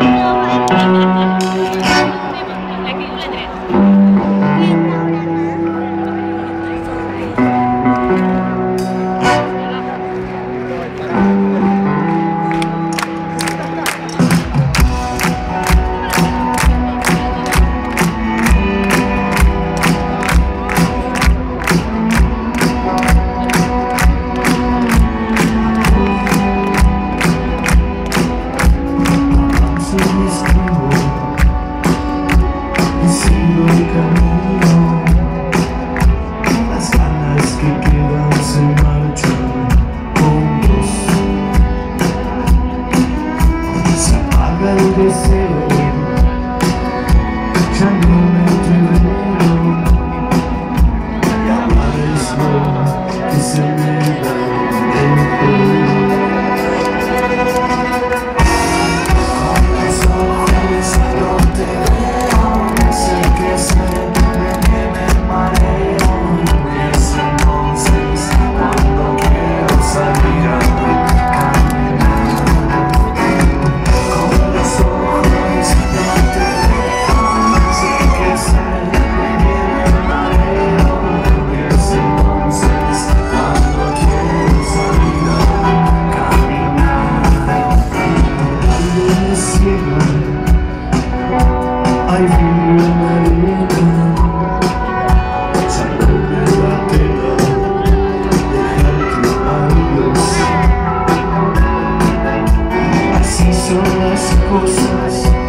Hello. caminho. coisas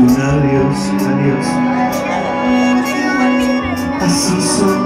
adiós, adiós. Así las